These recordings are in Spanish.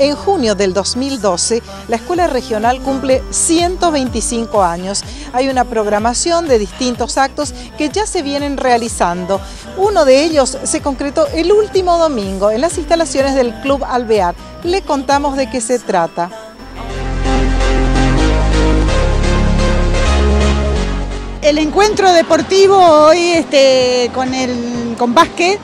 En junio del 2012, la Escuela Regional cumple 125 años. Hay una programación de distintos actos que ya se vienen realizando. Uno de ellos se concretó el último domingo en las instalaciones del Club Alvear. Le contamos de qué se trata. El encuentro deportivo hoy este, con, el, con básquet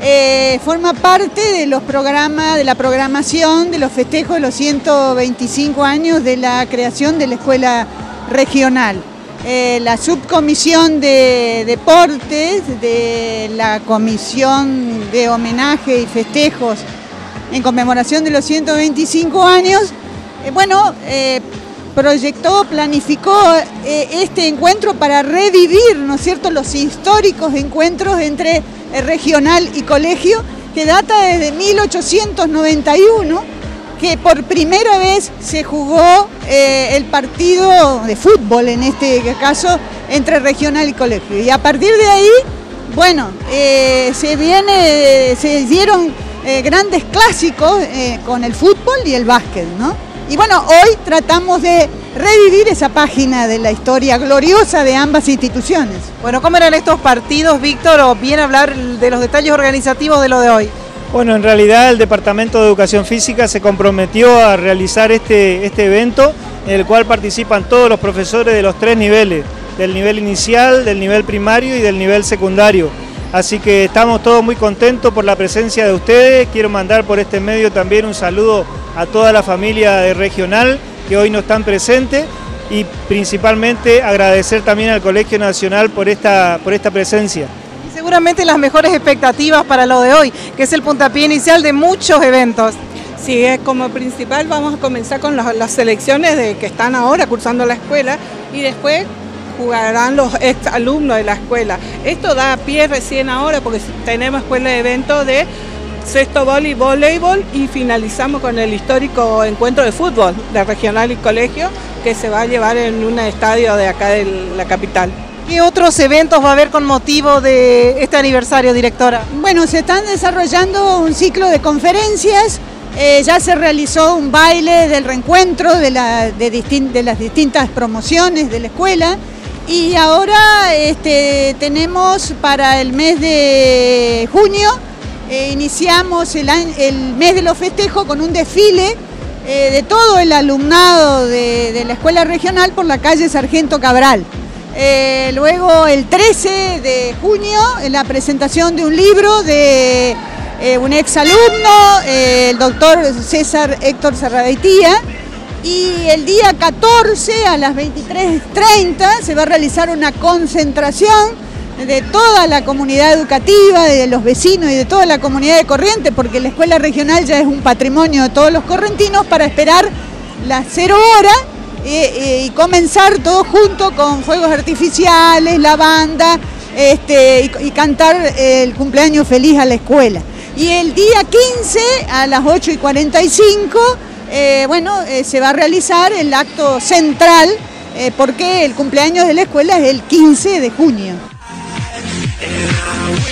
eh, forma parte de los programas, de la programación de los festejos de los 125 años de la creación de la escuela regional. Eh, la subcomisión de deportes de la comisión de homenaje y festejos en conmemoración de los 125 años, eh, bueno, proyectó, planificó este encuentro para revivir, ¿no es cierto?, los históricos encuentros entre regional y colegio, que data desde 1891, que por primera vez se jugó eh, el partido de fútbol, en este caso, entre regional y colegio. Y a partir de ahí, bueno, eh, se, viene, se dieron eh, grandes clásicos con el fútbol y el básquet, ¿no? Y bueno, hoy tratamos de revivir esa página de la historia gloriosa de ambas instituciones. Bueno, ¿cómo eran estos partidos, Víctor? O bien hablar de los detalles organizativos de lo de hoy. Bueno, en realidad el Departamento de Educación Física se comprometió a realizar este, este evento en el cual participan todos los profesores de los tres niveles, del nivel inicial, del nivel primario y del nivel secundario. Así que estamos todos muy contentos por la presencia de ustedes. Quiero mandar por este medio también un saludo a toda la familia regional que hoy no están presentes y principalmente agradecer también al Colegio Nacional por esta, por esta presencia. Y seguramente las mejores expectativas para lo de hoy, que es el puntapié inicial de muchos eventos. Sí, como principal vamos a comenzar con las, las selecciones de que están ahora cursando la escuela y después jugarán los ex alumnos de la escuela. Esto da pie recién ahora porque tenemos escuela de eventos de sexto y voleibol y finalizamos con el histórico encuentro de fútbol de regional y colegio que se va a llevar en un estadio de acá de la capital. ¿Qué otros eventos va a haber con motivo de este aniversario, directora? Bueno, se están desarrollando un ciclo de conferencias, eh, ya se realizó un baile del reencuentro de, de las distintas promociones de la escuela, y ahora este, tenemos para el mes de junio, eh, iniciamos el, mes de los festejos con un desfile eh, de todo el alumnado de, la escuela regional por la calle Sargento Cabral. Eh, luego el 13 de junio, la presentación de un libro de un exalumno, el doctor César Héctor Serradeitía, y el día 14 a las 23.30 se va a realizar una concentración de toda la comunidad educativa, de los vecinos y de toda la comunidad de Corrientes, porque la escuela regional ya es un patrimonio de todos los correntinos, para esperar las cero horas eh, eh, y comenzar todo junto con fuegos artificiales, la banda este, y, cantar el cumpleaños feliz a la escuela. Y el día 15 a las 8 y 45 eh, bueno, eh, se va a realizar el acto central porque el cumpleaños de la escuela es el 15 de junio. And I